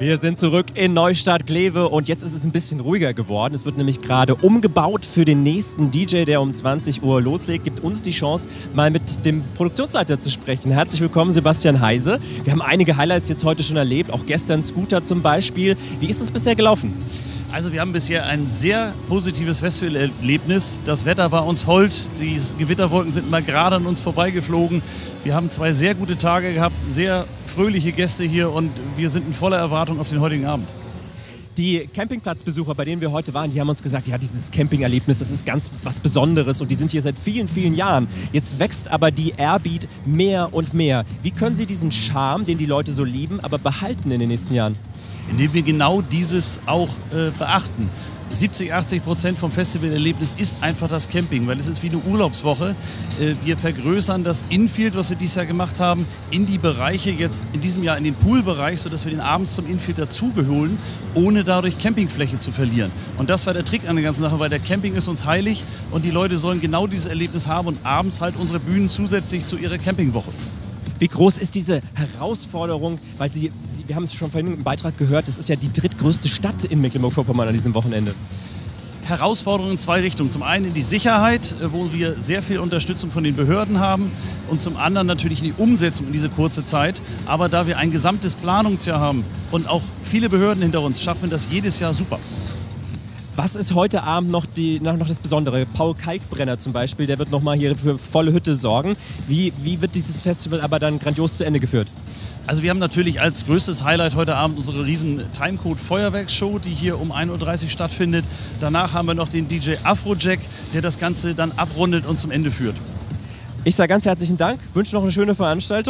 Wir sind zurück in Neustadt Kleve und jetzt ist es ein bisschen ruhiger geworden. Es wird nämlich gerade umgebaut für den nächsten DJ, der um 20 Uhr loslegt. Gibt uns die Chance, mal mit dem Produktionsleiter zu sprechen. Herzlich willkommen, Sebastian Heise. Wir haben einige Highlights jetzt heute schon erlebt, auch gestern Scooter zum Beispiel. Wie ist es bisher gelaufen? Also wir haben bisher ein sehr positives Festivalerlebnis. Das Wetter war uns hold, die Gewitterwolken sind mal gerade an uns vorbeigeflogen. Wir haben zwei sehr gute Tage gehabt, sehr fröhliche Gäste hier und wir sind in voller Erwartung auf den heutigen Abend. Die Campingplatzbesucher, bei denen wir heute waren, die haben uns gesagt, ja, dieses Campingerlebnis, das ist ganz was Besonderes und die sind hier seit vielen, vielen Jahren. Jetzt wächst aber die Airbeat mehr und mehr. Wie können Sie diesen Charme, den die Leute so lieben, aber behalten in den nächsten Jahren? indem wir genau dieses auch äh, beachten. 70, 80 Prozent vom Festivalerlebnis ist einfach das Camping, weil es ist wie eine Urlaubswoche. Äh, wir vergrößern das Infield, was wir dieses Jahr gemacht haben, in die Bereiche jetzt in diesem Jahr in den Poolbereich, sodass wir den abends zum Infield dazugeholen, ohne dadurch Campingfläche zu verlieren. Und das war der Trick an der ganzen Sache, weil der Camping ist uns heilig und die Leute sollen genau dieses Erlebnis haben und abends halt unsere Bühnen zusätzlich zu ihrer Campingwoche. Wie groß ist diese Herausforderung? Weil Sie, Sie wir haben es schon vorhin im Beitrag gehört, das ist ja die drittgrößte Stadt in Mecklenburg-Vorpommern an diesem Wochenende. Herausforderungen in zwei Richtungen. Zum einen in die Sicherheit, äh, wo wir sehr viel Unterstützung von den Behörden haben und zum anderen natürlich in die Umsetzung in diese kurze Zeit. Aber da wir ein gesamtes Planungsjahr haben und auch viele Behörden hinter uns, schaffen wir das jedes Jahr super. Was ist heute Abend noch, die, noch das Besondere? Paul Kalkbrenner zum Beispiel, der wird nochmal hier für volle Hütte sorgen. Wie, wie wird dieses Festival aber dann grandios zu Ende geführt? Also wir haben natürlich als größtes Highlight heute Abend unsere riesen Timecode Feuerwerksshow, die hier um 1.30 Uhr stattfindet. Danach haben wir noch den DJ Afrojack, der das Ganze dann abrundet und zum Ende führt. Ich sage ganz herzlichen Dank, wünsche noch eine schöne Veranstaltung